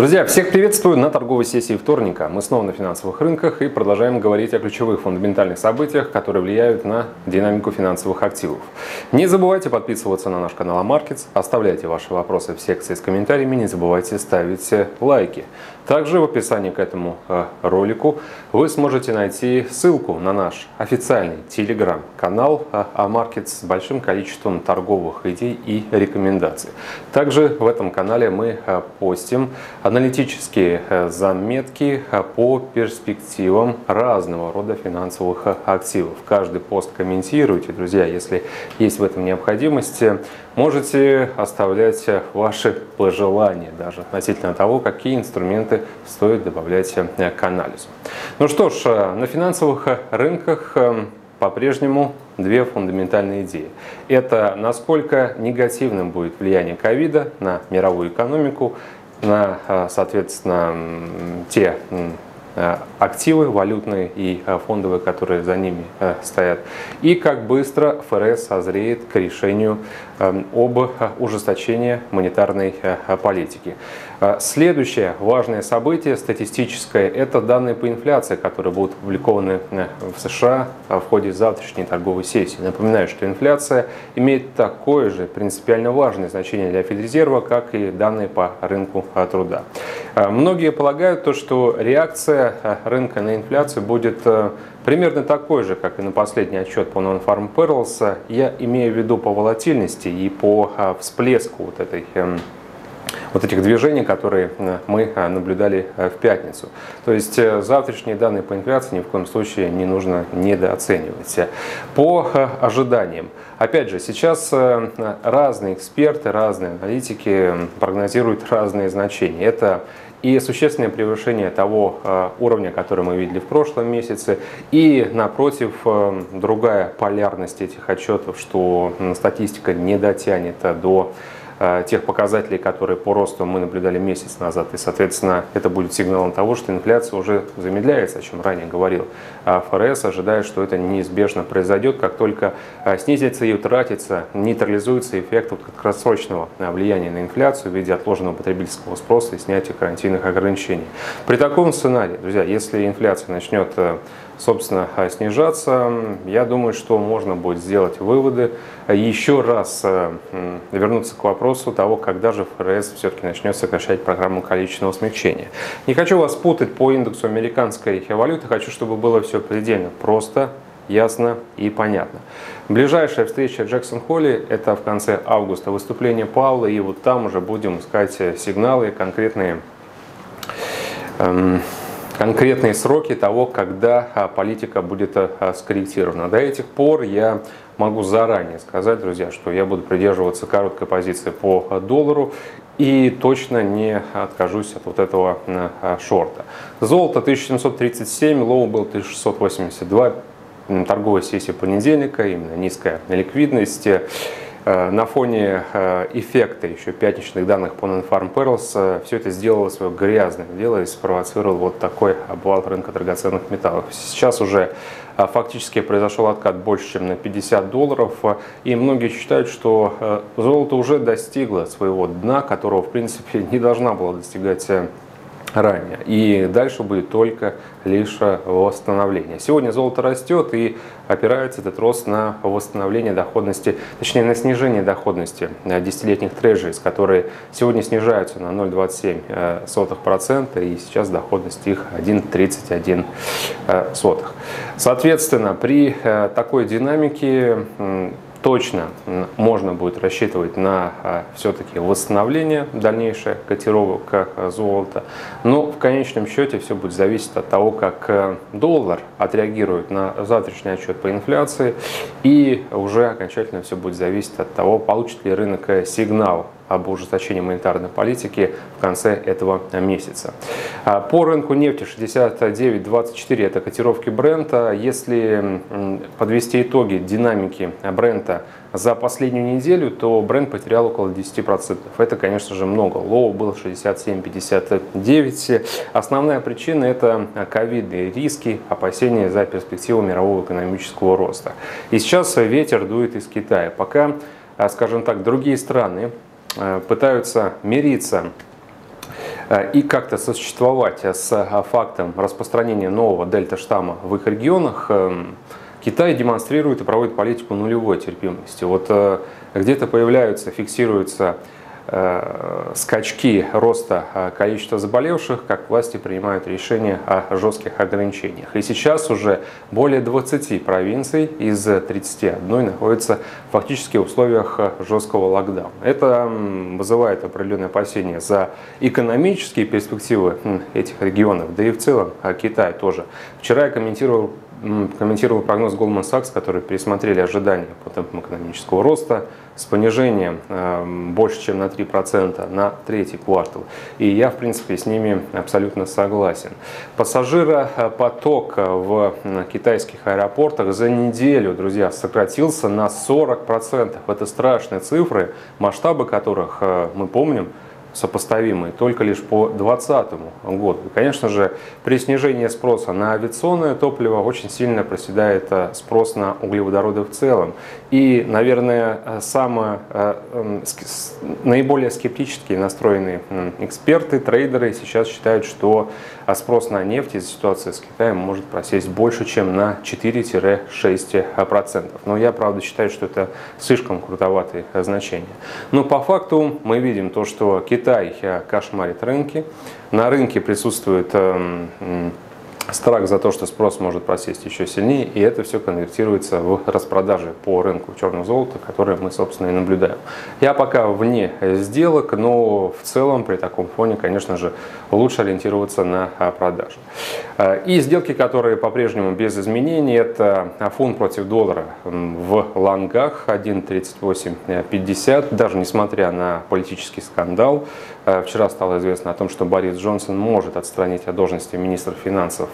Друзья, всех приветствую на торговой сессии вторника. Мы снова на финансовых рынках и продолжаем говорить о ключевых фундаментальных событиях, которые влияют на динамику финансовых активов. Не забывайте подписываться на наш канал AMarkets, оставляйте ваши вопросы в секции с комментариями, не забывайте ставить лайки. Также в описании к этому э, ролику вы сможете найти ссылку на наш официальный телеграм-канал AMarkets с большим количеством торговых идей и рекомендаций. Также в этом канале мы э, постим аналитические э, заметки э, по перспективам разного рода финансовых э, активов. Каждый пост комментируйте, друзья, если есть в этом необходимость. Можете оставлять ваши пожелания даже относительно того, какие инструменты стоит добавлять к анализу. Ну что ж, на финансовых рынках по-прежнему две фундаментальные идеи. Это насколько негативным будет влияние ковида на мировую экономику на, э, соответственно, те э, активы валютные и э, фондовые, которые за ними стоят, и как быстро ФРС созреет к решению Эм, об ужесточении монетарной политики. Э, следующее важное событие статистическое – это данные по инфляции, которые будут опубликованы в США в ходе завтрашней торговой сессии. Напоминаю, что инфляция имеет такое же принципиально важное значение для Федрезерва, как и данные по рынку труда. Многие полагают, то, что реакция рынка на инфляцию будет примерно такой же, как и на последний отчет по Non-Farm Perils. Я имею в виду по волатильности и по а, всплеску вот этой эм, вот этих движений, которые э, мы э, наблюдали э, в пятницу. То есть завтрашние данные по инфляции ни в коем случае не нужно недооценивать. По ожиданиям. Опять же, сейчас разные эксперты, разные аналитики прогнозируют разные значения. Это и существенное превышение того уровня, который мы видели в прошлом месяце, и напротив другая полярность этих отчетов, что статистика не дотянет до тех показателей, которые по росту мы наблюдали месяц назад. И, соответственно, это будет сигналом того, что инфляция уже замедляется, о чем ранее говорил. А ФРС ожидает, что это неизбежно произойдет, как только э, снизится и утратится, нейтрализуется эффект вот краткосрочного э, влияния на инфляцию в виде отложенного потребительского спроса и снятия карантинных ограничений. При таком сценарии, друзья, если инфляция начнет собственно, снижаться, я думаю, что можно будет сделать выводы. Еще раз э, вернуться к вопросу того, когда же ФРС все-таки начнет сокращать программу количественного смягчения. Не хочу вас путать по индексу американской валюты, хочу, чтобы было все предельно просто, ясно и понятно. Ближайшая встреча Джексон Холли – это в конце августа выступление Паула, и вот там уже будем искать сигналы, конкретные эм, конкретные сроки того, когда а, политика будет а, скорректирована. До этих пор я могу заранее сказать, друзья, что я буду придерживаться короткой позиции по доллару и точно не откажусь от вот этого а, шорта. Золото 1737, low был 1682, торговая сессия понедельника, именно низкая ликвидность. Э, на фоне э, эффекта еще пятничных данных по Non-Farm Payrolls э, все это сделало свое грязное дело и спровоцировало вот такой обвал рынка драгоценных металлов. Сейчас уже фактически произошел откат больше, чем на 50 долларов, и многие считают, что золото уже достигло своего дна, которого в принципе не должна была достигать ранее. И дальше будет только лишь восстановление. Сегодня золото растет и опирается этот рост на восстановление доходности, точнее на снижение доходности десятилетних трежерис, которые сегодня снижаются на 0,27% и сейчас доходность их 1,31. Соответственно, при э, такой динамике точно можно будет рассчитывать на а, все-таки восстановление дальнейшее котировок а, золота. Но в конечном счете все будет зависеть от того, как а, доллар отреагирует на завтрашний отчет по инфляции. И уже окончательно все будет зависеть от того, получит ли рынок сигнал об ужесточении монетарной политики в конце этого месяца. А, по рынку нефти 69.24 это котировки бренда. Если подвести итоги динамики бренда за последнюю неделю, то бренд потерял около 10%. Это, конечно же, много. Лоу был 67,59. Основная причина – это ковидные риски, опасения за перспективу мирового экономического роста. И сейчас ветер дует из Китая. Пока, а, скажем так, другие страны пытаются мириться и как-то сосуществовать с фактом распространения нового дельта-штамма в их регионах, Китай демонстрирует и проводит политику нулевой терпимости. Вот где-то появляются, фиксируются Э, скачки роста э, количества заболевших, как власти принимают решения о жестких ограничениях. И сейчас уже более 20 провинций из 31 находятся фактически в условиях э, жесткого локдауна. Это вызывает определенные опасения за экономические перспективы этих регионов, да и в целом Китай тоже. Вчера я комментировал комментировал прогноз Goldman Sachs, которые пересмотрели ожидания по темпам экономического роста с понижением э, больше, чем на 3% на третий квартал. И я, в принципе, с ними абсолютно согласен. Пассажиропоток в китайских аэропортах за неделю, друзья, сократился на 40%. Это страшные цифры, масштабы которых э, мы помним сопоставимые только лишь по 2020 году. Конечно же, при снижении спроса на авиационное топливо очень сильно проседает э, спрос на углеводороды в целом. И, наверное, э, самые, э, наиболее скептически настроенные эксперты, трейдеры сейчас считают, что спрос на нефть из-за ситуации с Китаем может просесть больше, чем на 4-6%. Но я, правда, считаю, что это слишком крутоватые значения. Но по факту мы видим то, что Китай Китай э, кошмарит рынки. На рынке присутствует эм, страх за то, что спрос может просесть еще сильнее, и это все конвертируется в распродажи по рынку черного золота, которые мы, собственно, и наблюдаем. Я пока вне сделок, но в целом при таком фоне, конечно же, лучше ориентироваться на а, продажи. А, и сделки, которые по-прежнему без изменений, это фунт против доллара в лонгах 1.3850, даже несмотря на политический скандал. А, вчера стало известно о том, что Борис Джонсон может отстранить от должности министра финансов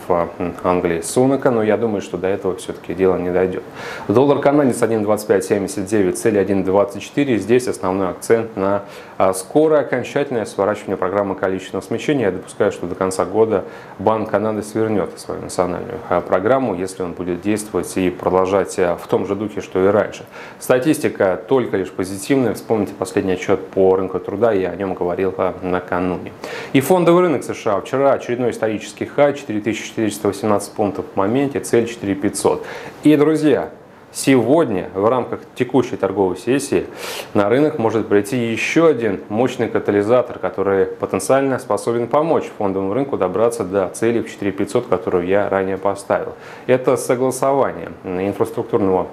Англии Сунака, но я думаю, что до этого все-таки дело не дойдет. Доллар канадец 1.2579, цель 1.24. Здесь основной акцент на а, скорое окончательное сворачивание программы количественного смещения. Я допускаю, что до конца года Банк Канады свернет свою национальную программу, если он будет действовать и продолжать в том же духе, что и раньше. Статистика только лишь позитивная. Вспомните последний отчет по рынку труда, я о нем говорил накануне. И фондовый рынок США. Вчера очередной исторический хай 4000 418 пунктов в моменте, цель 4500. И, друзья, Сегодня в рамках текущей торговой сессии на рынок может прийти еще один мощный катализатор, который потенциально способен помочь фондовому рынку добраться до цели в 4500, которую я ранее поставил. Это согласование инфраструктурного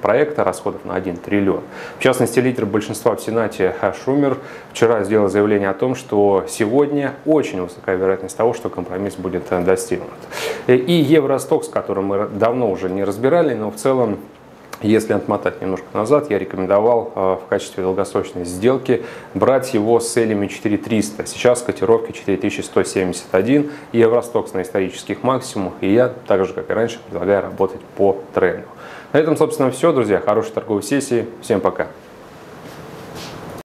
проекта расходов на 1 триллион. В частности, лидер большинства в Сенате Шумер вчера сделал заявление о том, что сегодня очень высокая вероятность того, что компромисс будет достигнут. И Евросток, с которым мы давно уже не разбирали, но в целом если отмотать немножко назад, я рекомендовал э, в качестве долгосрочной сделки брать его с целями 4300. Сейчас котировки 4171, и Евростокс на исторических максимумах, и я, так же как и раньше, предлагаю работать по тренду. На этом, собственно, все, друзья. Хорошей торговой сессии. Всем пока.